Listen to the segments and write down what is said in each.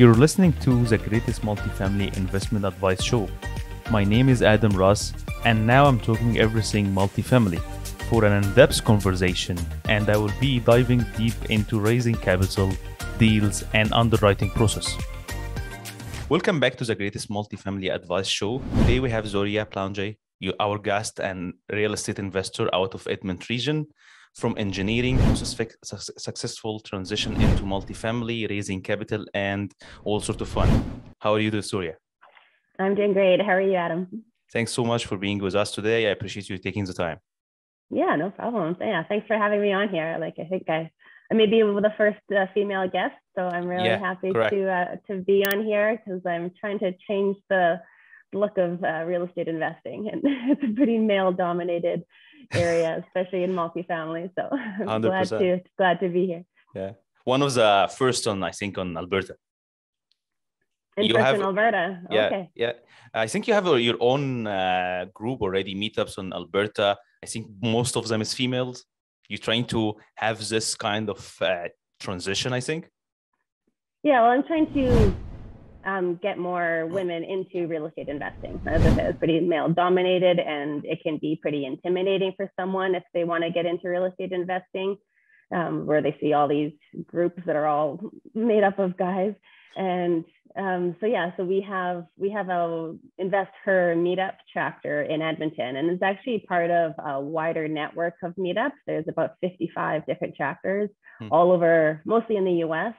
You're listening to the greatest multifamily investment advice show. My name is Adam Ross, and now I'm talking everything multifamily for an in depth conversation, and I will be diving deep into raising capital, deals, and underwriting process. Welcome back to the greatest multifamily advice show. Today we have Zorya Belanger, our guest and real estate investor out of Edmonton region from engineering to successful transition into multifamily, raising capital, and all sorts of fun. How are you doing, Zorya? I'm doing great. How are you, Adam? Thanks so much for being with us today. I appreciate you taking the time. Yeah, no problem. Yeah, thanks for having me on here. Like, I think I, I may be the first uh, female guest, so I'm really yeah, happy correct. to uh, to be on here because I'm trying to change the look of uh, real estate investing, and it's a pretty male-dominated area, especially in multifamily. So I'm glad to glad to be here. Yeah, one of the first on I think on Alberta. In you have, Alberta. Yeah, okay. yeah. I think you have your own uh, group already, meetups on Alberta. I think most of them is females. You're trying to have this kind of uh, transition, I think. Yeah, well, I'm trying to um, get more women into real estate investing. As I said, it's pretty male dominated and it can be pretty intimidating for someone if they want to get into real estate investing, um, where they see all these groups that are all made up of guys. And um, so yeah, so we have we have a Invest Her meetup chapter in Edmonton, and it's actually part of a wider network of meetups. There's about 55 different chapters hmm. all over, mostly in the U.S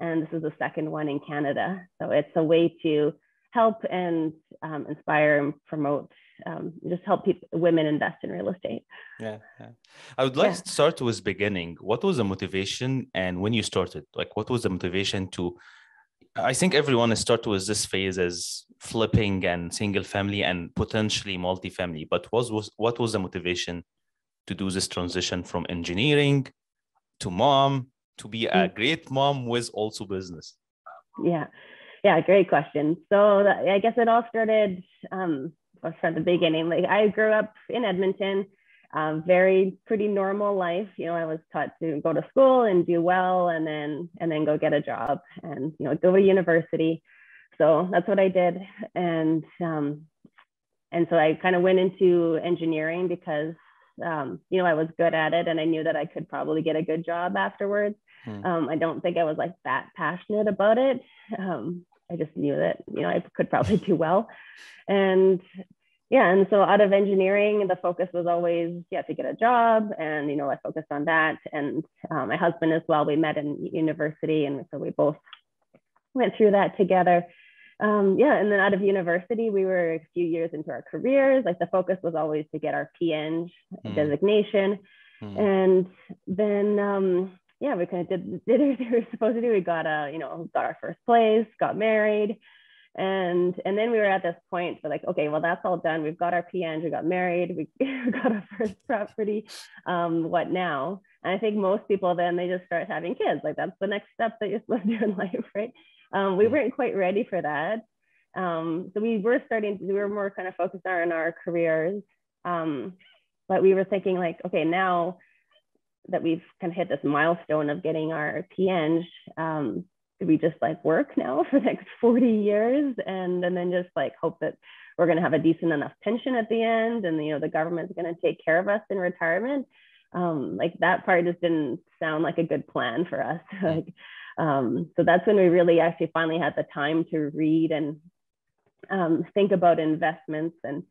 and this is the second one in Canada. So it's a way to help and um, inspire and promote, um, just help people, women invest in real estate. Yeah, yeah. I would like yeah. to start with beginning. What was the motivation, and when you started, like what was the motivation to? I think everyone has started with this phase as flipping and single family and potentially multifamily. But was was what was the motivation to do this transition from engineering to mom to be a great mom with also business? Yeah, yeah, great question. So that, I guess it all started um, from the beginning. Like I grew up in Edmonton, um, very pretty normal life. You know, I was taught to go to school and do well, and then and then go get a job, and you know, go to university. So that's what I did, and um, and so I kind of went into engineering because um, you know I was good at it, and I knew that I could probably get a good job afterwards. Hmm. Um, I don't think I was like that passionate about it. Um, I just knew that, you know, I could probably do well. And yeah, and so out of engineering, the focus was always yeah to get a job, and you know I focused on that. And um, my husband as well. We met in university, and so we both went through that together. Um, yeah, and then out of university, we were a few years into our careers. Like the focus was always to get our PEng mm. designation, mm. and then um, yeah, we kind of did did what we were supposed to do. We got a, you know, got our first place, got married, and and then we were at this point for like, okay, well that's all done. We've got our PEng, we got married, we got our first property. Um, what now? And I think most people then they just start having kids. Like that's the next step that you're supposed to do in life, right? Um, we weren't quite ready for that. Um, so we were starting. We were more kind of focused on our careers, um, but we were thinking like, okay, now that we've kind of hit this milestone of getting our PEng, um, do we just like work now for the next 40 years and, and then just like hope that we're going to have a decent enough pension at the end and you know the government's going to take care of us in retirement. Um, like that part just didn't sound like a good plan for us. Like um, so that's when we really actually finally had the time to read and um, think about investments and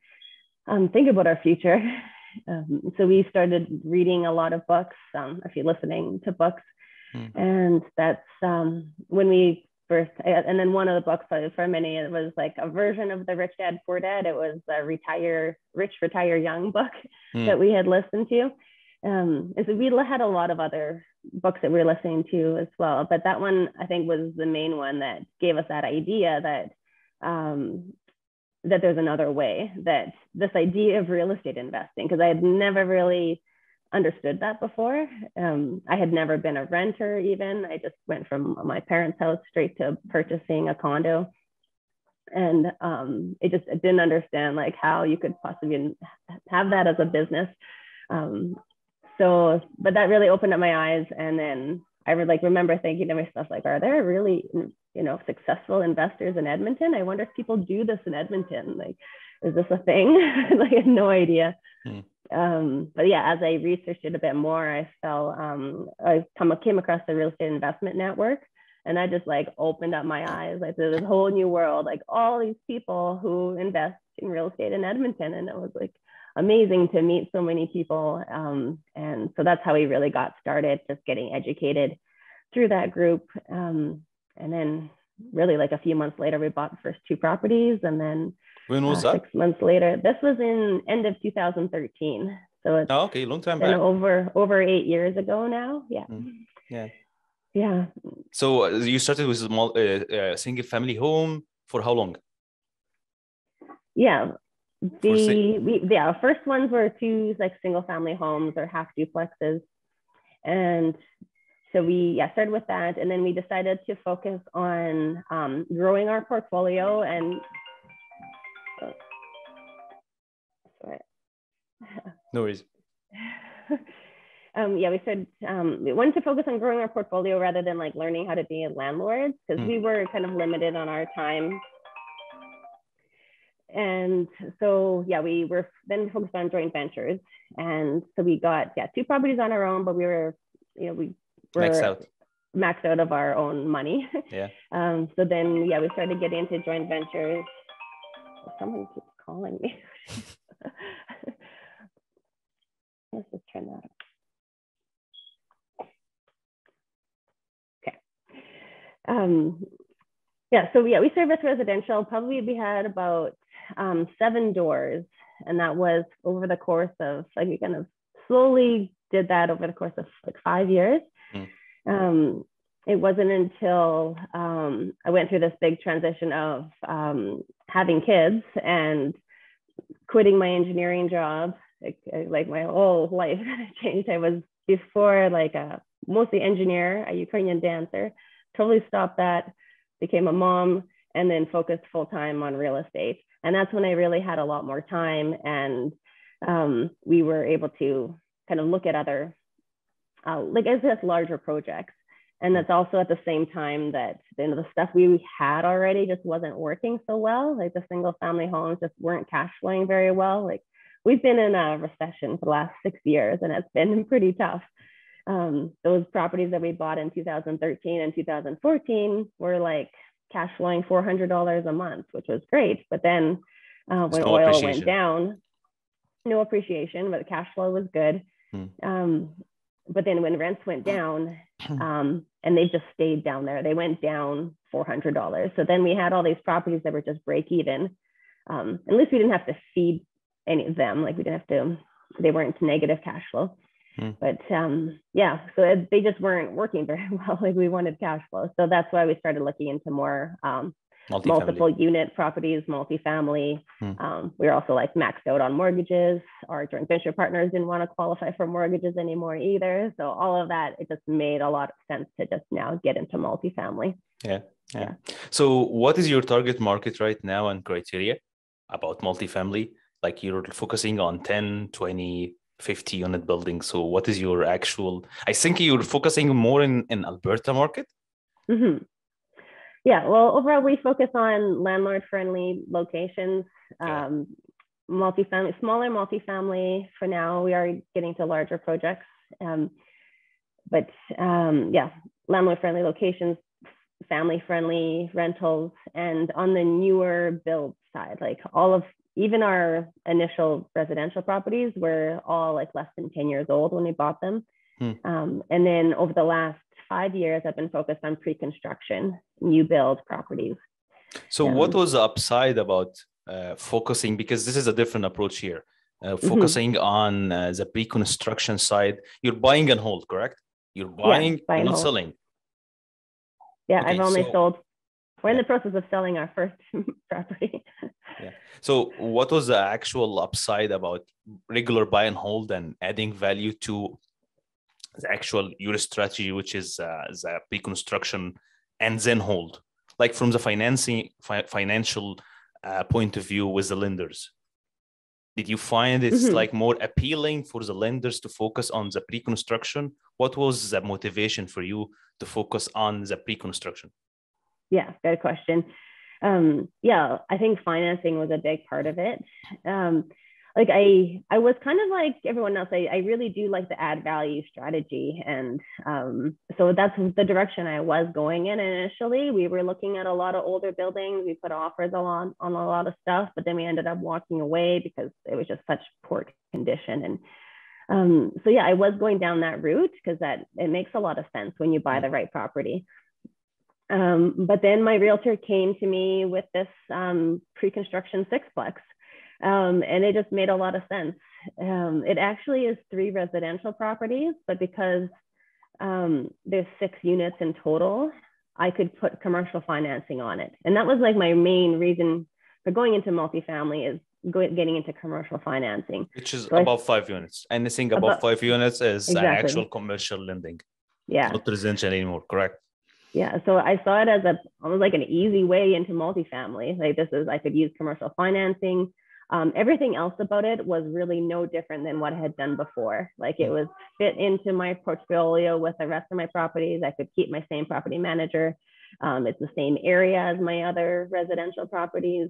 um, think about our future um, so we started reading a lot of books, um, if you're listening to books. Mm-hmm. And that's um, when we first, and then one of the books for many, it was like a version of the Rich Dad Poor Dad. It was a retire, Rich Retire Young book mm-hmm. that we had listened to. Um, and so we had a lot of other books that we were listening to as well. But that one, I think, was the main one that gave us that idea that um, that there's another way that this idea of real estate investing because i had never really understood that before. Um, i had never been a renter even. I just went from my parents house straight to purchasing a condo. And um, it just I didn't understand like how you could possibly have that as a business. Um, so but that really opened up my eyes. And then i would like remember thinking to myself like are there really you know, successful investors in Edmonton. I wonder if people do this in Edmonton. Like, is this a thing? like, I had no idea. Hmm. Um, but yeah, as I researched it a bit more, I fell, um, I come, came across the real estate investment network and I just like opened up my eyes. Like there's this whole new world, like all these people who invest in real estate in Edmonton. And it was like amazing to meet so many people. Um, and so that's how we really got started, just getting educated through that group. Um, and then really like a few months later, we bought the first two properties. And then when was uh, that? Six months later. This was in end of 2013. So it's oh, okay, long time back. Over over eight years ago now. Yeah. Mm. Yeah. Yeah. So uh, you started with a small, uh, uh, single family home for how long? Yeah. The we, yeah first ones were two like single family homes or half duplexes, and so we yeah started with that, and then we decided to focus on um, growing our portfolio and. Oh, sorry. No worries. um, yeah, we said um, we wanted to focus on growing our portfolio rather than like learning how to be a landlord because mm. we were kind of limited on our time. And so, yeah, we were then focused on joint ventures. And so we got, yeah, two properties on our own, but we were, you know, we maxed out, maxed out of our own money. Yeah. um, so then, yeah, we started getting into joint ventures. Someone keeps calling me. Let's just turn that off. Okay. um, yeah, so yeah, we service residential. Probably we had about um, seven doors, and that was over the course of like we kind of slowly did that over the course of like five years. Mm. Um, it wasn't until um, I went through this big transition of um, having kids and quitting my engineering job. Like, like my whole life changed. I was before like a mostly engineer, a Ukrainian dancer, totally stopped that, became a mom, and then focused full time on real estate. And that's when I really had a lot more time, and um, we were able to kind of look at other, uh, like as if larger projects. And that's also at the same time that you know, the stuff we had already just wasn't working so well. Like the single family homes just weren't cash flowing very well. Like we've been in a recession for the last six years, and it's been pretty tough um, those properties that we bought in 2013 and 2014 were like cash flowing $400 a month, which was great. But then uh, when no oil went down, no appreciation, but the cash flow was good. Hmm. Um, but then when rents went down, um, and they just stayed down there, they went down $400. So then we had all these properties that were just break even. Um, at least we didn't have to feed any of them. Like we didn't have to, they weren't negative cash flow. Hmm. But um, yeah, so it, they just weren't working very well. Like we wanted cash flow, so that's why we started looking into more um, multiple unit properties, multifamily. Hmm. Um, we were also like maxed out on mortgages. Our joint venture partners didn't want to qualify for mortgages anymore either. So all of that, it just made a lot of sense to just now get into multifamily. Yeah. Yeah. yeah. So what is your target market right now and criteria about multifamily? Like you're focusing on 10, 20, 50 unit buildings. So what is your actual, I think you're focusing more in, in Alberta market? Mm-hmm. Yeah, well, overall, we focus on landlord friendly locations, um, multifamily, smaller multifamily for now. We are getting to larger projects. Um, but um, yeah, landlord friendly locations, family friendly rentals, and on the newer build side, like all of even our initial residential properties were all like less than 10 years old when we bought them. Hmm. Um, and then over the last five years, I've been focused on pre construction, new build properties. So, um, what was the upside about uh, focusing? Because this is a different approach here. Uh, mm-hmm. focusing mm-hmm. on uh, the pre construction side, you're buying and hold, correct? You're buying, yeah, not hold. selling. Yeah, okay, I've only so, sold we're in the process of selling our first property. yeah. So, what was the actual upside about regular buy and hold and adding value to the actual your strategy, which is uh, the pre-construction and then hold, like from the financing fi- financial uh, point of view with the lenders? Did you find it's mm-hmm. like more appealing for the lenders to focus on the pre-construction? What was the motivation for you to focus on the pre-construction? Yeah, good question. Um, yeah, I think financing was a big part of it. Um, like I, I was kind of like everyone else. I, I really do like the add value strategy, and um, so that's the direction I was going in initially. We were looking at a lot of older buildings. We put offers on on a lot of stuff, but then we ended up walking away because it was just such poor condition. And um, so yeah, I was going down that route because that it makes a lot of sense when you buy the right property. Um, but then my realtor came to me with this um, pre-construction sixplex, um, and it just made a lot of sense. Um, it actually is three residential properties, but because um, there's six units in total, I could put commercial financing on it, and that was like my main reason for going into multifamily is getting into commercial financing, which is so above I, five units. Anything above, above five units is exactly. actual commercial lending. Yeah, not residential anymore. Correct yeah so i saw it as a almost like an easy way into multifamily like this is i could use commercial financing um, everything else about it was really no different than what i had done before like it was fit into my portfolio with the rest of my properties i could keep my same property manager um, it's the same area as my other residential properties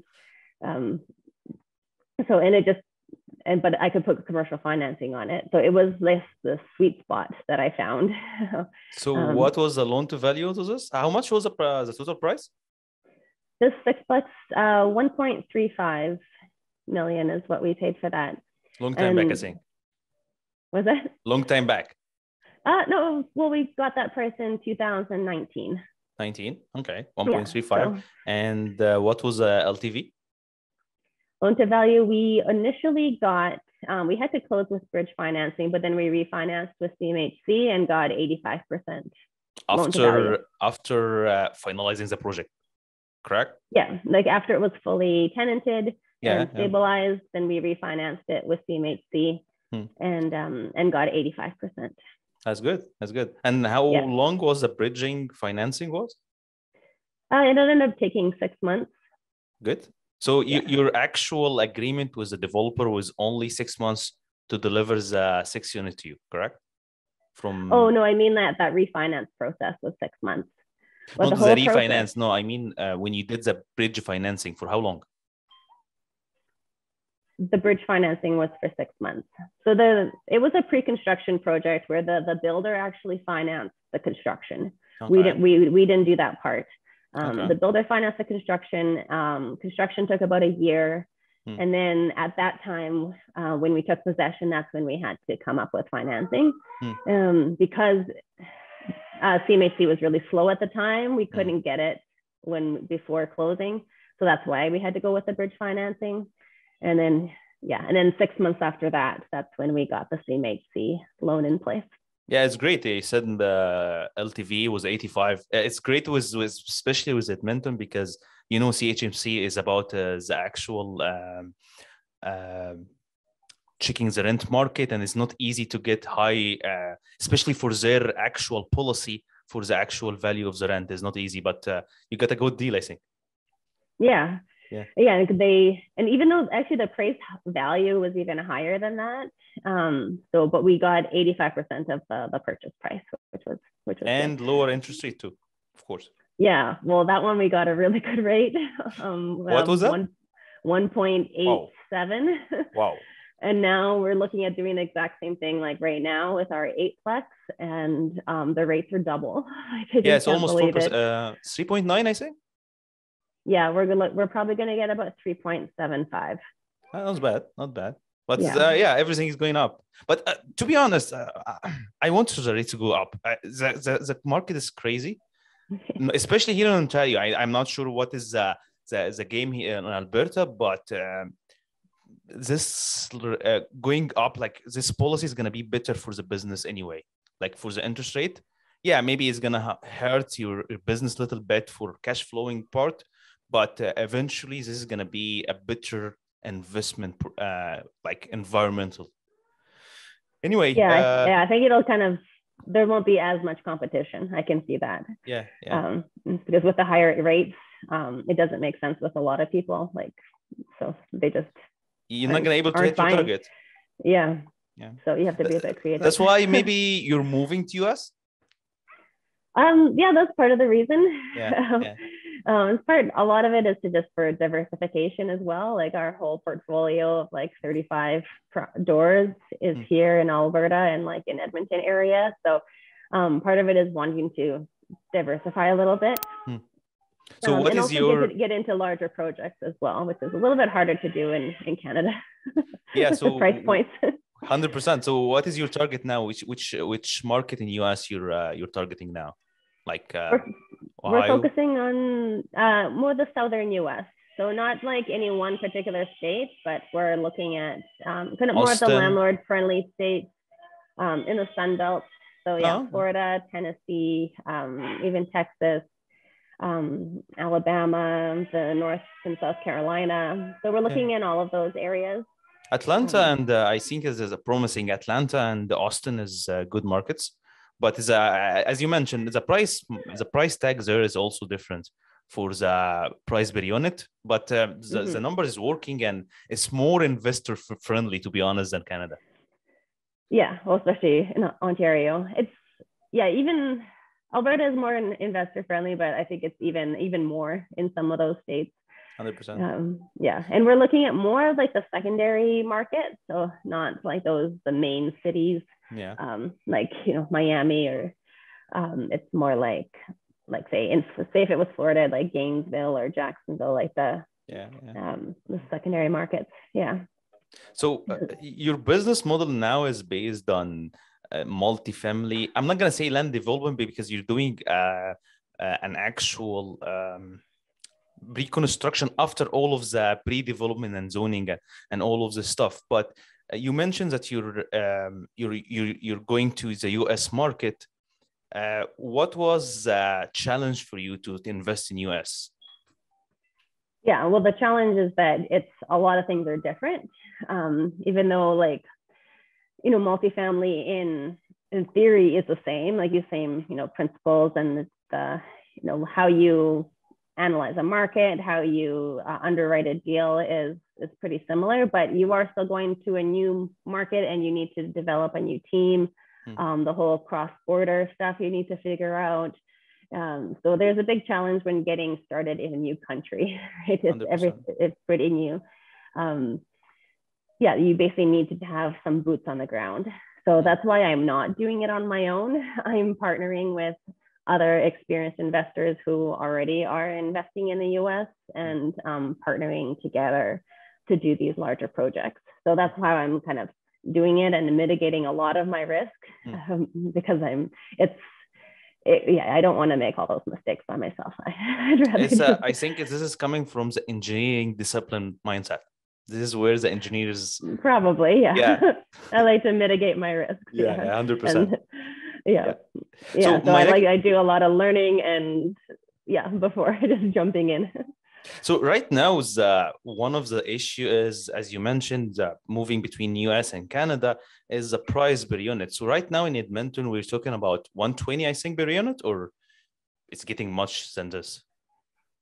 um, so and it just and but I could put commercial financing on it. So it was this the sweet spot that I found. so um, what was the loan to value to this? How much was the, the total price? This sixplex, uh, 1.35 million is what we paid for that. Long time and, back, I think. Was it? Long time back. Uh, no, well, we got that price in 2019. 19, okay, 1.35. Yeah, so, and uh, what was the uh, LTV? Loan to value, we initially got, um, we had to close with bridge financing, but then we refinanced with CMHC and got 85%. After, after uh, finalizing the project, correct? Yeah, like after it was fully tenanted yeah, and stabilized, yeah. then we refinanced it with CMHC hmm. and, um, and got 85%. That's good. That's good. And how yeah. long was the bridging financing was? Uh, it ended up taking six months. Good. So yeah. you, your actual agreement with the developer was only six months to deliver the six unit to you, correct? From oh no, I mean that that refinance process was six months. Not the, the refinance. Process... No, I mean uh, when you did the bridge financing for how long? The bridge financing was for six months. So the it was a pre-construction project where the the builder actually financed the construction. Okay. We didn't we we didn't do that part. Um, okay. The builder financed the construction. Um, construction took about a year. Hmm. And then at that time, uh, when we took possession, that's when we had to come up with financing. Hmm. Um, because uh, CMHC was really slow at the time, we hmm. couldn't get it when before closing. So that's why we had to go with the bridge financing. And then, yeah, and then six months after that, that's when we got the CMHC loan in place. Yeah, it's great. They said the LTV was 85. Uh, it's great with, with especially with Edmonton because you know CHMC is about uh, the actual um, uh, checking the rent market, and it's not easy to get high, uh, especially for their actual policy for the actual value of the rent. is not easy, but uh, you got a good deal, I think. Yeah, yeah. Yeah they and even though actually the price value was even higher than that um so but we got 85% of the, the purchase price which was which was and good. lower interest rate too of course. Yeah well that one we got a really good rate um what was that? one, 1.87 wow. wow. And now we're looking at doing the exact same thing like right now with our eight plex and um, the rates are double. Yeah it's almost 4 it. uh, 3.9 i think yeah, we're gonna we're probably gonna get about three point seven five. Not bad, not bad. But yeah, uh, yeah everything is going up. But uh, to be honest, uh, I want the rate to go up. Uh, the, the, the market is crazy, especially here in Ontario. I, am not sure what is the, the, the game here in Alberta, but um, this uh, going up, like this policy is going to be better for the business anyway. Like for the interest rate, yeah, maybe it's going to hurt your, your business a little bit for cash flowing part, but uh, eventually this is going to be a better investment uh, like environmental. Anyway yeah uh, yeah i think it'll kind of there won't be as much competition. I can see that. Yeah, yeah. Um, because with the higher rates um, it doesn't make sense with a lot of people like so they just you're not going to be able to hit your target. Yeah. Yeah. So you have to be a bit creative. that's why maybe you're moving to us um yeah that's part of the reason. Yeah, yeah Um, it's part a lot of it is to just for diversification as well. Like our whole portfolio of like 35 doors is mm. here in Alberta and like in Edmonton area. So um, part of it is wanting to diversify a little bit. Mm. So um, what is your get, get, into larger projects as well, which is a little bit harder to do in in Canada. Yeah, so price points. Hundred percent. So what is your target now? Which which which market in US you're uh, you're targeting now? Like uh, we're, we're focusing on uh, more the southern US. So not like any one particular state, but we're looking at um, kind of more of the landlord friendly states um, in the Sun Belt. So yeah, oh. Florida, Tennessee, um, even Texas, um, Alabama, the North and South Carolina. So we're looking yeah. in all of those areas. Atlanta um, and uh, I think is, is a promising Atlanta and Austin is uh, good markets, but uh, as you mentioned, the price the price tag there is also different for the price per unit, but uh, the, mm-hmm. the number is working and it's more investor friendly to be honest than Canada. Yeah, well, especially in Ontario, it's yeah even Alberta is more investor friendly, but I think it's even even more in some of those states. Hundred percent. Um, yeah, and we're looking at more of like the secondary market, so not like those the main cities. Yeah. Um, like you know Miami or um, it's more like like say in say if it was Florida, like Gainesville or Jacksonville, like the yeah, yeah. Um, the secondary markets. Yeah. So uh, your business model now is based on uh, multifamily. I'm not gonna say land development because you're doing uh, uh, an actual um, reconstruction after all of the pre-development and zoning and all of the stuff. But uh, you mentioned that you're um, you're you're you're going to the U.S. market. Uh, what was the challenge for you to, to invest in U.S.? Yeah, well, the challenge is that it's a lot of things are different. Um, even though like you know, multifamily in in theory is the same, like the same, you know, principles and the, you know, how you analyze a market, how you uh, underwrite a deal is is pretty similar, but you are still going to a new market and you need to develop a new team. Hmm. Um, the whole cross-border stuff you need to figure out. Um, so there's a big challenge when getting started in a new country. Right? It's every it's pretty new. Um, yeah, you basically need to have some boots on the ground. So that's why I'm not doing it on my own. I'm partnering with other experienced investors who already are investing in the US and um, partnering together to do these larger projects. So that's how I'm kind of doing it and mitigating a lot of my risk mm. um, because I'm, it's, it, yeah, I don't want to make all those mistakes by myself. uh, I think this is coming from the engineering discipline mindset this is where the engineers probably yeah, yeah. i like to mitigate my risk yeah, yeah 100% yeah. Yeah, so, so i like i do a lot of learning and yeah before just jumping in. So right now the one of the issues, is as you mentioned uh, moving between us and canada is the price per unit. So right now in edmonton we're talking about 120 i think per unit or it's getting much than this?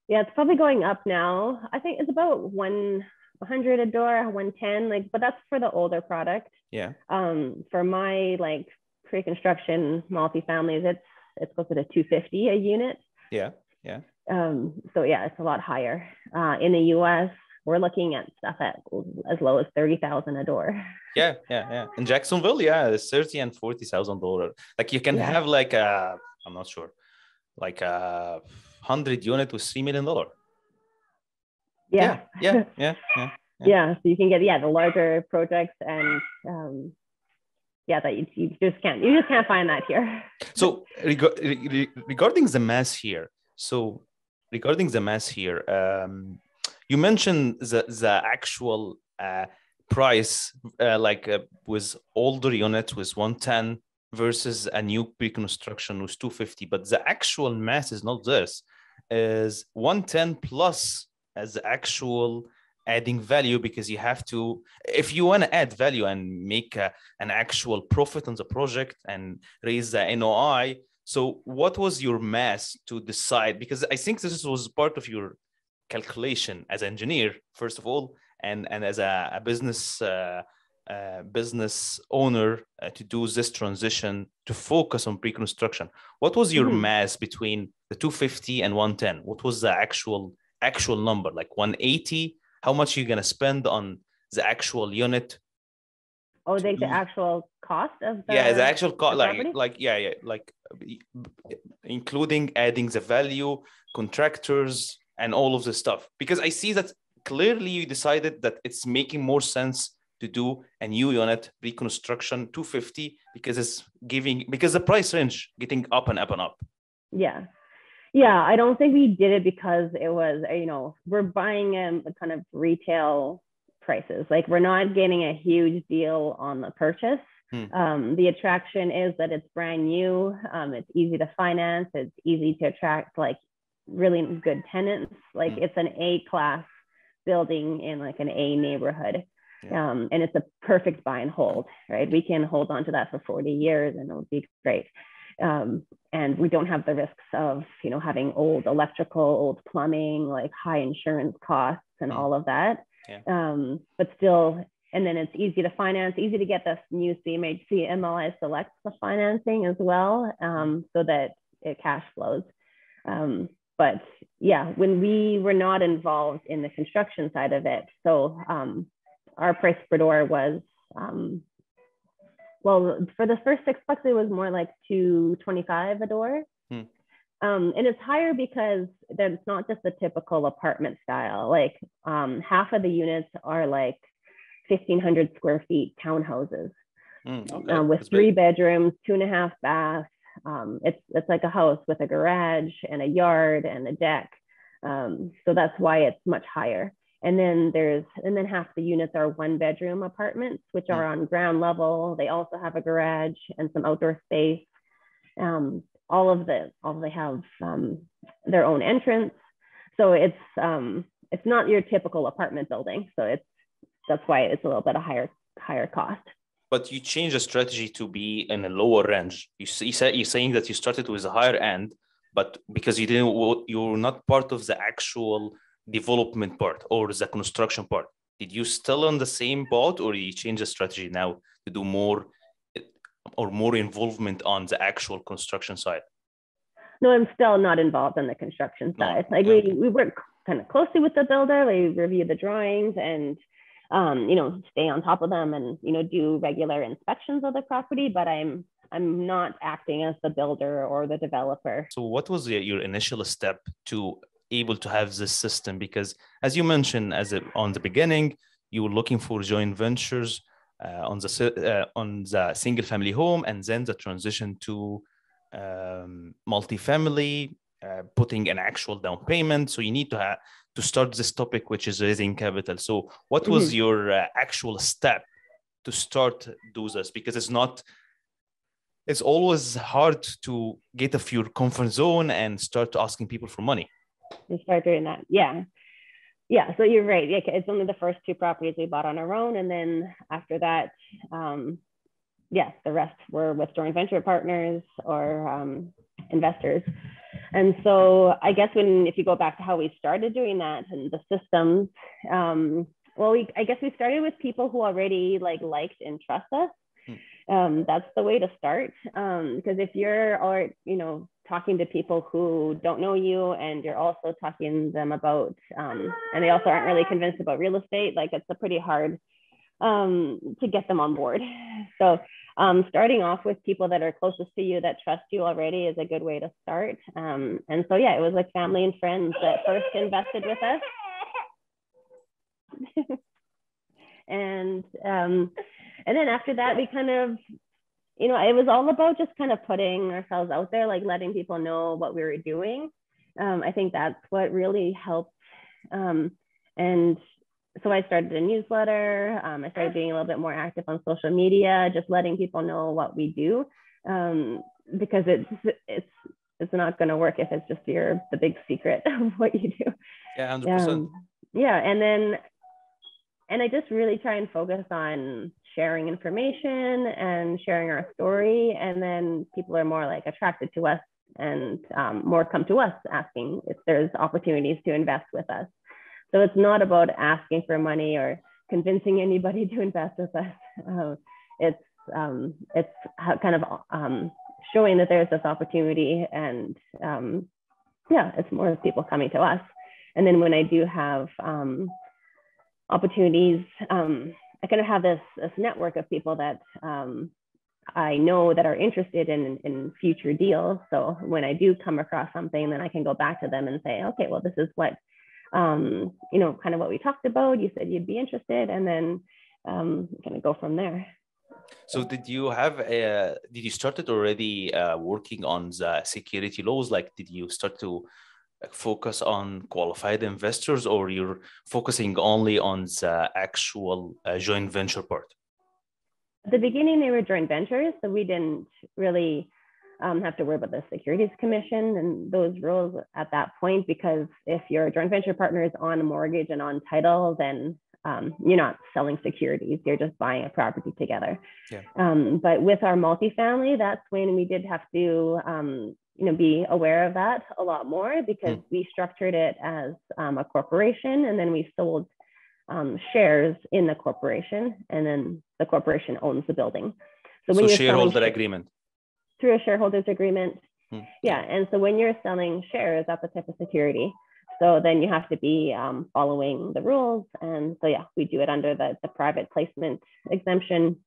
Yeah it's probably going up now. I think it's about one 100 a door 110 like but that's for the older product. Yeah. Um for my like pre-construction multi-families it's it's closer to 250 a unit yeah yeah um so yeah it's a lot higher uh in the us we're looking at stuff at as low as 30,000 a door. Yeah, yeah, yeah. In Jacksonville, yeah, it's 30 and 40,000 dollars. Like you can yeah. have like a, I'm not sure, like a 100 unit with $3 million. Yeah. Yeah. Yeah. Yeah. yeah. yeah. So you can get yeah the larger projects and um, yeah that you, you just can't you just can't find that here. So reg- regarding the mass here, so regarding the mass here, um, you mentioned the the actual uh, price uh, like uh, with older units was 110 versus a new pre-construction was 250 but the actual mass is not this is 110 plus as the actual adding value because you have to if you want to add value and make a, an actual profit on the project and raise the NOI so what was your mass to decide? Because I think this was part of your calculation as an engineer first of all and and as a, a business uh, uh, business owner uh, to do this transition to focus on pre-construction. What was your mm-hmm. mass between the 250 and 110 what was the actual actual number? Like 180 how much are you going to spend on the actual unit? Oh like the mm. actual cost of the yeah the actual cost like like yeah yeah like including adding the value contractors and all of this stuff. Because i see that clearly you decided that it's making more sense to do a new unit reconstruction 250 because it's giving because the price range getting up and up and up. Yeah yeah i don't think we did it because it was you know we're buying in the kind of retail prices like we're not getting a huge deal on the purchase hmm. um, the attraction is that it's brand new um, it's easy to finance it's easy to attract like really good tenants like hmm. it's an a class building in like an a neighborhood yeah. Um, and it's a perfect buy and hold, right? We can hold on to that for 40 years and it would be great. Um, and we don't have the risks of, you know, having old electrical, old plumbing, like high insurance costs and mm. all of that. Yeah. Um, but still, and then it's easy to finance, easy to get this new CMHC MLI Select the financing as well, um, so that it cash flows. Um, but yeah, when we were not involved in the construction side of it, so um, our price per door was um, well for the first sixplex it was more like 225 a door hmm. um, and it's higher because it's not just the typical apartment style like um, half of the units are like 1500 square feet townhouses mm, okay. um, with That's three big. bedrooms two and a half baths um, it's it's like a house with a garage and a yard and a deck um, so that's why it's much higher and then there's, and then half the units are one bedroom apartments, which are on ground level. They also have a garage and some outdoor space. Um, all of the, all they have um, their own entrance. So it's, um, it's not your typical apartment building. So it's, that's why it's a little bit of higher, higher cost. But you changed the strategy to be in a lower range. You, you said you're saying that you started with a higher end, but because you didn't, you're not part of the actual development part or the construction part. Did you still on the same boat or you change the strategy now to do more or more involvement on the actual construction side? No i'm still not involved in the construction side. No. like we, we work kind of closely with the builder. We review the drawings and um, you know stay on top of them and you know do regular inspections of the property but i'm i'm not acting as the builder or the developer. So what was your initial step to able to have this system because as you mentioned as a, on the beginning you were looking for joint ventures uh, on the uh, on the single family home and then the transition to um, multifamily uh, putting an actual down payment. So you need to have to start this topic which is raising capital. So what was mm-hmm. your uh, actual step to start do this? Because it's not it's always hard to get off your comfort zone and start asking people for money to start doing that. Yeah. Yeah. So you're right. It's only the first two properties we bought on our own. And then after that, um, yes, the rest were with joint venture partners or um, investors. And so I guess when, if you go back to how we started doing that and the systems, um, well, we, I guess we started with people who already like liked and trust us. Hmm. Um, that's the way to start. Um, because if you're, or, you know, talking to people who don't know you and you're also talking them about um, and they also aren't really convinced about real estate like it's a pretty hard um, to get them on board. So um, starting off with people that are closest to you that trust you already is a good way to start. Um, and so yeah it was like family and friends that first invested with us. And um, and then after that we kind of you know, it was all about just kind of putting ourselves out there, like letting people know what we were doing. Um, I think that's what really helped. Um, and so I started a newsletter. Um, I started being a little bit more active on social media, just letting people know what we do, um, because it's it's it's not going to work if it's just your the big secret of what you do. Yeah, hundred percent. Um, yeah, and then and I just really try and focus on sharing information and sharing our story. And then people are more like attracted to us and um, more come to us asking if there's opportunities to invest with us. So it's not about asking for money or convincing anybody to invest with us. Uh, it's um, it's kind of um, showing that there's this opportunity, and um, yeah, it's more people coming to us. And then when I do have um, opportunities, um, I kind of have this this network of people that um, I know that are interested in, in future deals. So when I do come across something, then I can go back to them and say, okay, well, this is what, um, you know, kind of what we talked about. You said you'd be interested, and then um, kind of go from there. So did you have a, did you started already uh, working on the security laws? Like, did you start to focus on qualified investors or you're focusing only on the actual uh, joint venture part? At the beginning, they were joint ventures, so we didn't really um, have to worry about the Securities Commission and those rules at that point because if your joint venture partner is on a mortgage and on title, then um, you're not selling securities, you're just buying a property together. Yeah. Um, but with our multifamily, that's when we did have to, um, you know, be aware of that a lot more because mm. we structured it as um, a corporation and then we sold um, shares in the corporation, and then the corporation owns the building. So, when so you're shareholder selling, agreement through a shareholders agreement, hmm. yeah. And so when you're selling shares, that's a type of security. So then you have to be um, following the rules, and so yeah, we do it under the, the private placement exemption,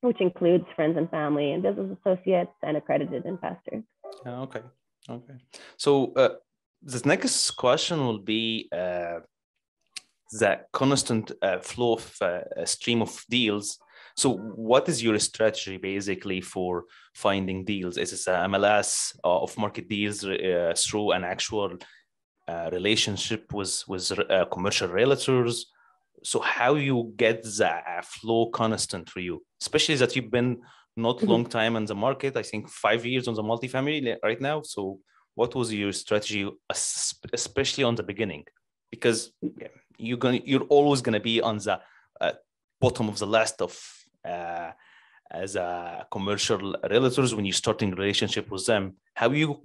which includes friends and family and business associates and accredited investors. Okay, okay. So uh, the next question will be. Uh, the constant uh, flow of uh, stream of deals. So, what is your strategy basically for finding deals? Is it a MLS uh, of market deals uh, through an actual uh, relationship with with uh, commercial realtors? So, how you get the flow constant for you, especially that you've been not mm-hmm. long time in the market. I think five years on the multifamily right now. So, what was your strategy, especially on the beginning? Because you're going you're always going to be on the uh, bottom of the list of uh, as a commercial realtors when you're starting relationship with them how you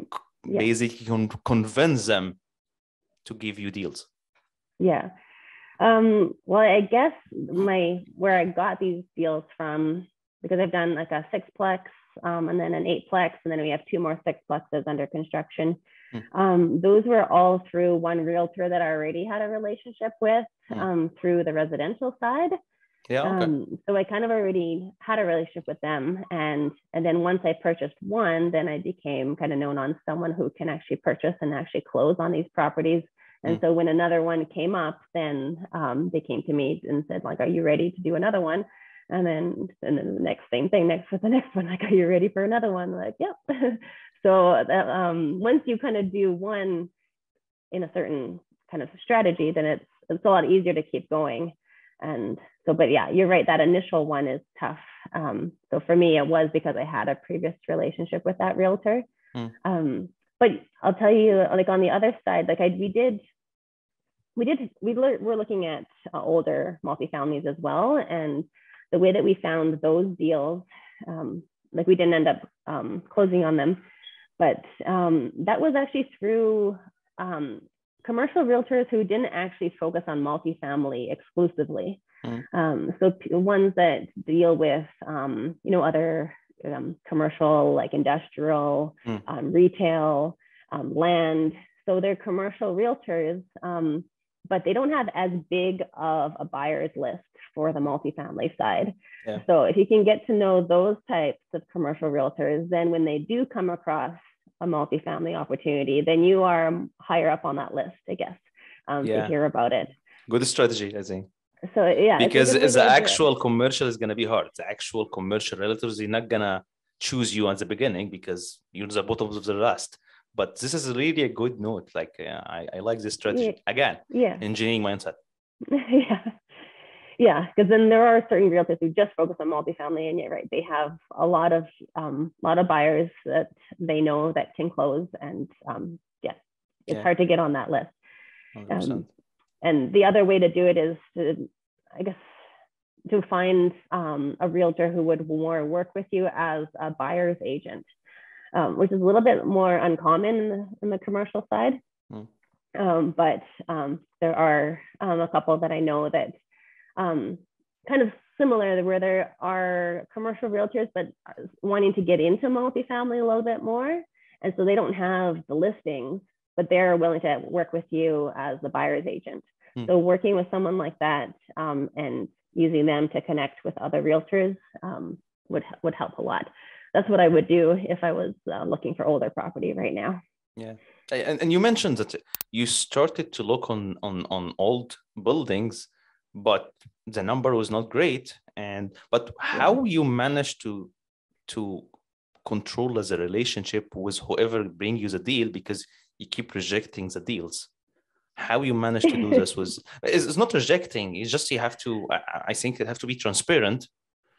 yeah. basically con- convince them to give you deals yeah um, well i guess my where i got these deals from because i've done like a sixplex um, and then an eightplex and then we have two more sixplexes under construction Hmm. Um, those were all through one realtor that I already had a relationship with hmm. um, through the residential side. Yeah. Okay. Um, so I kind of already had a relationship with them, and and then once I purchased one, then I became kind of known on someone who can actually purchase and actually close on these properties. And mm. so when another one came up, then um, they came to me and said like, "Are you ready to do another one?" And then and then the next same thing next for the next one, like, "Are you ready for another one?" Like, "Yep." So that, um, once you kind of do one in a certain kind of strategy, then it's it's a lot easier to keep going. And so, but yeah, you're right. That initial one is tough. Um, so for me, it was because I had a previous relationship with that realtor. Mm. Um, but I'll tell you, like on the other side, like I we did, we did we le- were looking at uh, older multifamilies as well, and the way that we found those deals, um, like we didn't end up um, closing on them but um, that was actually through um, commercial realtors who didn't actually focus on multifamily exclusively. Mm. Um, so p- ones that deal with, um, you know, other um, commercial like industrial, mm. retail, land. So they're commercial realtors, but they don't have as big of a buyer's list for the multifamily side. Yeah. So if you can get to know those types of commercial realtors, then when they do come across a multifamily opportunity, then you are higher up on that list, I guess, um, yeah. to hear about it. Good strategy, I think. So yeah, because the actual commercial is gonna be hard. The actual commercial realtors, you're not gonna choose you at the beginning because you're the bottom of the list. But this is really a good note. Like uh, I, I like this strategy yeah. again. Yeah, engineering mindset. yeah, yeah, because then there are certain realtors who just focus on multifamily, and you're right, they have a lot of um, lot of buyers that they know that can close, and um, yeah, it's yeah. hard to get on that list. Um, and the other way to do it is to, I guess, to find um, a realtor who would more work with you as a buyer's agent, um, which is a little bit more uncommon in the, in the commercial side. Mm. Um, but um, there are um, a couple that I know that um, kind of similar where there are commercial realtors, but wanting to get into multifamily a little bit more. And so they don't have the listings, but they're willing to work with you as the buyer's agent. Hmm. So working with someone like that um, and using them to connect with other realtors um, would would help a lot. That's what I would do if I was uh, looking for older property right now. Yeah, and, and you mentioned that you started to look on on on old buildings, but the number was not great. And but how you managed to to control as a relationship with whoever bring you the deal because you keep rejecting the deals how you manage to do this was it's, not rejecting it's just you have to i, I think you have to be transparent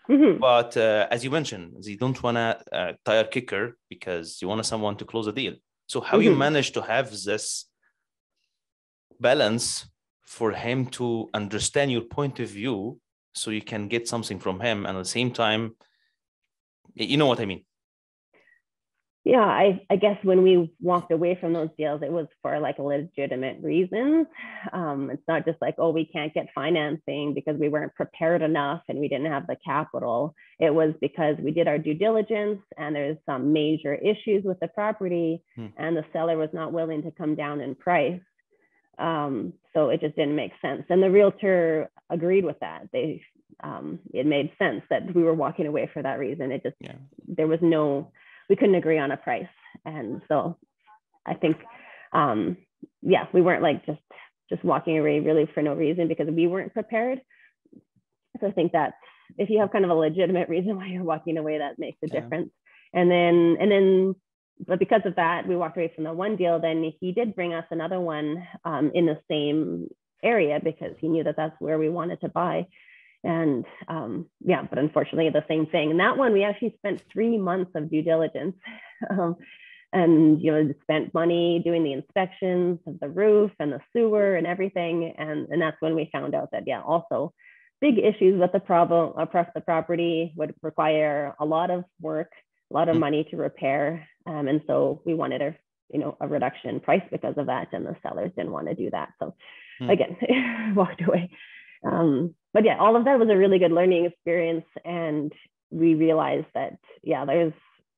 mm-hmm. but uh, as you mentioned you don't want a, a tire kicker because you want someone to close a deal so how mm-hmm. you manage to have this balance for him to understand your point of view so you can get something from him and at the same time you know what i mean yeah, I, I guess when we walked away from those deals, it was for like legitimate reasons. Um, it's not just like, oh, we can't get financing because we weren't prepared enough and we didn't have the capital. It was because we did our due diligence and there's some major issues with the property hmm. and the seller was not willing to come down in price. Um, so it just didn't make sense. And the realtor agreed with that. They, um, it made sense that we were walking away for that reason. It just, yeah. there was no, we couldn't agree on a price. And so I think, um, yeah, we weren't like just just walking away really for no reason because we weren't prepared. So I think that if you have kind of a legitimate reason why you're walking away, that makes a yeah. difference. And then and then but because of that, we walked away from the one deal. Then he did bring us another one um, in the same area because he knew that that's where we wanted to buy. And um, yeah, but unfortunately, the same thing. And that one, we actually spent three months of due diligence. Um, and you know spent money doing the inspections of the roof and the sewer and everything and and that's when we found out that yeah also big issues with the problem across the property would require a lot of work a lot of mm. money to repair um, and so we wanted a you know a reduction in price because of that and the sellers didn't want to do that so mm. again walked away um, but yeah, all of that was a really good learning experience. And we realized that, yeah, there's,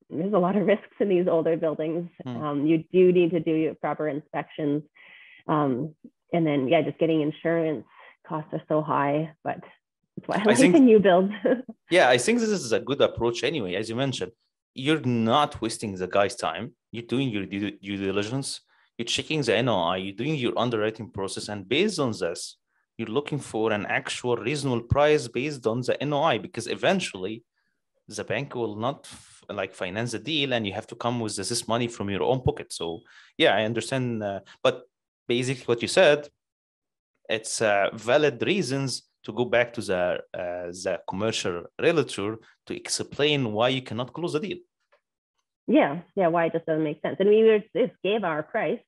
there's a lot of risks in these older buildings. Hmm. Um, you do need to do your proper inspections. Um, and then, yeah, just getting insurance costs are so high, but that's why I, I like think, a new build. yeah, I think this is a good approach anyway. As you mentioned, you're not wasting the guy's time. You're doing your due, due diligence. You're checking the NOI. You're doing your underwriting process, and based on this, you're looking for an actual reasonable price based on the NOI because eventually the bank will not like finance the deal and you have to come with this money from your own pocket. So yeah, I understand. Uh, but basically what you said, it's uh, valid reasons to go back to the uh, the commercial realtor to explain why you cannot close the deal. Yeah, yeah, why it just doesn't make sense. And we just gave our price.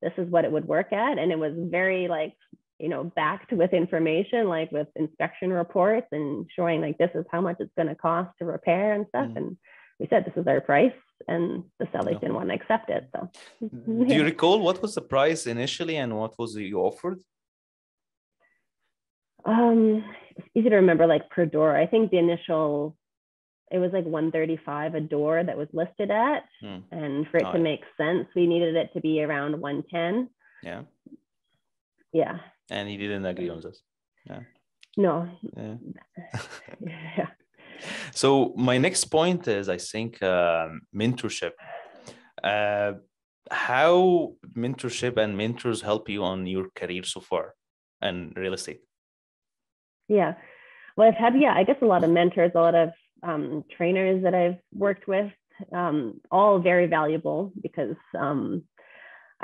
This is what it would work at, and it was very like you know, backed with information like with inspection reports and showing like this is how much it's going to cost to repair and stuff. Mm. And we said this is our price, and the sellers no. didn't want to accept it. So, do you recall what was the price initially and what was you offered? Um, it's easy to remember like per door. I think the initial it was like 135 a door that was listed at, mm. and for it oh, to make sense, we needed it to be around 110. Yeah. Yeah and he didn't agree on this. Yeah. No. Yeah. yeah. So my next point is, I think, uh, mentorship. Uh, how mentorship and mentors help you on your career so far and real estate? Yeah. Well, I've had, yeah, I guess a lot of mentors, a lot of um, trainers that I've worked with, um, all very valuable because um,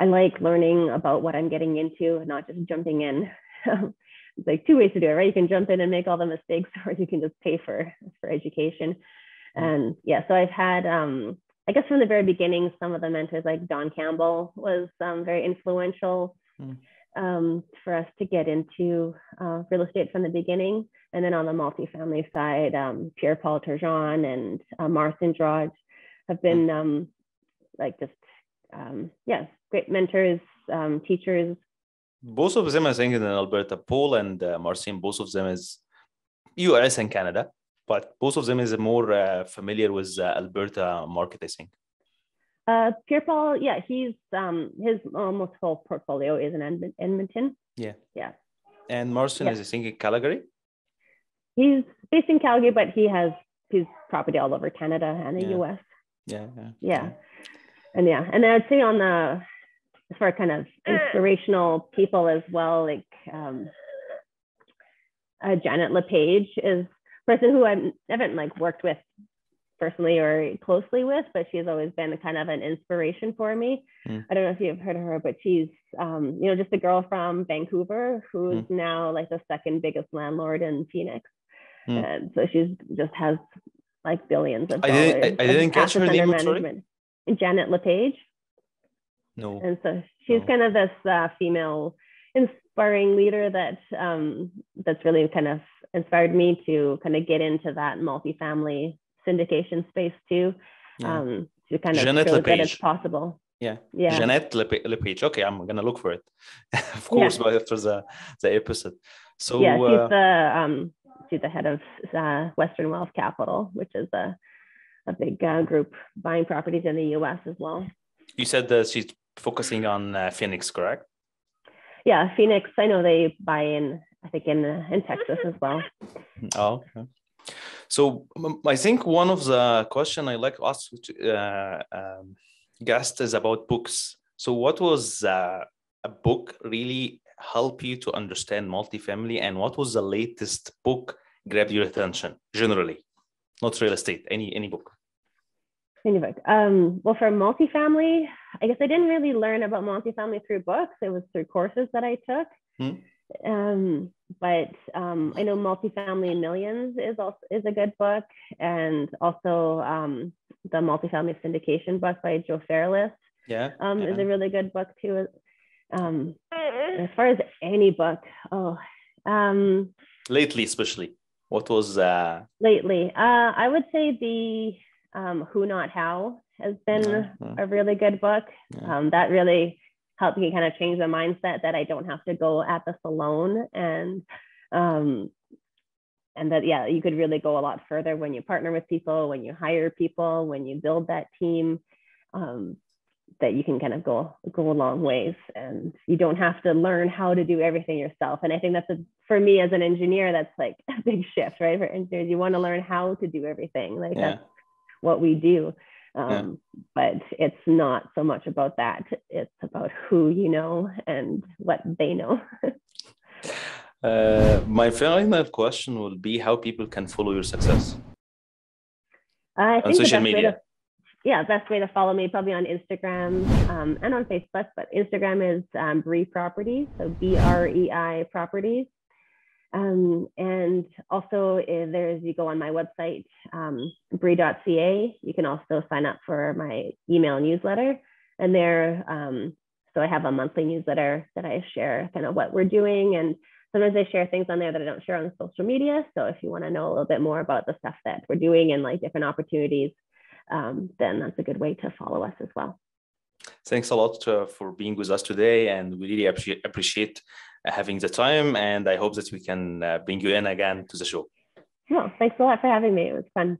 I like learning about what I'm getting into and not just jumping in. it's like two ways to do it, right? You can jump in and make all the mistakes, or you can just pay for for education. Mm. And yeah, so I've had, um, I guess from the very beginning, some of the mentors like Don Campbell was um, very influential mm. um, for us to get into uh, real estate from the beginning. And then on the multifamily side, um, Pierre Paul Turgeon and uh, Marcin Drage have mm. been um, like just um, yeah, great mentors, um, teachers Both of them, I think, in Alberta. Paul and uh, Marcin, both of them is US and Canada, but both of them is more uh, familiar with uh, Alberta market, I think. Uh, Pierre Paul, yeah, he's um, his almost full portfolio is in Edmonton. Yeah. Yeah. And Marcin yeah. is, I think, in Calgary. He's based in Calgary, but he has his property all over Canada and the yeah. US. Yeah, yeah. Yeah. And yeah, and I'd say on the as far kind of inspirational people as well, like um, uh, Janet LePage is a person who I haven't like worked with personally or closely with, but she's always been kind of an inspiration for me. Mm. I don't know if you've heard of her, but she's, um, you know, just a girl from Vancouver who's mm. now like the second biggest landlord in Phoenix. Mm. And so she's just has like billions of dollars. I didn't, I, I didn't catch her name. Management. Janet LePage. No. And so she's no. kind of this uh, female inspiring leader that um, that's really kind of inspired me to kind of get into that multifamily syndication space too. Yeah. Um, to kind of Jeanette show LePage. that it's possible. Yeah. Yeah. Jeanette LePage. Okay, I'm gonna look for it. of course, yeah. after the the episode. So yeah, she's uh, the um she's the head of uh, Western Wealth Capital, which is a a big uh, group buying properties in the U.S. as well. You said that she's focusing on uh, Phoenix, correct? Yeah, Phoenix. I know they buy in. I think in in Texas as well. Oh, okay. So I think one of the question I like to ask uh, um, guests is about books. So what was uh, a book really help you to understand multifamily, and what was the latest book grabbed your attention generally, not real estate, any any book? Any book. Um, well, for multifamily, I guess I didn't really learn about multifamily through books. It was through courses that I took. Hmm. Um, but um, I know Multifamily Millions is also is a good book, and also um, the Multifamily Syndication book by Joe Fairless. Yeah, um, yeah. is a really good book too. Um, as far as any book, oh, um, lately especially, what was uh... lately? Uh, I would say the um, Who Not How has been yeah. a really good book. Yeah. Um, that really helped me kind of change the mindset that I don't have to go at this alone and um, and that yeah you could really go a lot further when you partner with people when you hire people when you build that team um, that you can kind of go go a long ways and you don't have to learn how to do everything yourself and i think that's a for me as an engineer that's like a big shift right for engineers you want to learn how to do everything like yeah. that's what we do um, yeah. But it's not so much about that. It's about who you know and what they know. uh, my final question will be how people can follow your success I on social media. To, yeah, best way to follow me probably on Instagram um, and on Facebook. But Instagram is um, Brei Properties, so B R E I Properties. Um, and also, if there's you go on my website, um, brei.ca, you can also sign up for my email newsletter. And there, um, so I have a monthly newsletter that I share kind of what we're doing. And sometimes I share things on there that I don't share on social media. So if you want to know a little bit more about the stuff that we're doing and like different opportunities, um, then that's a good way to follow us as well. Thanks a lot uh, for being with us today. And we really appreciate, appreciate having the time. And I hope that we can uh, bring you in again to the show. Well, thanks a lot for having me. It was fun.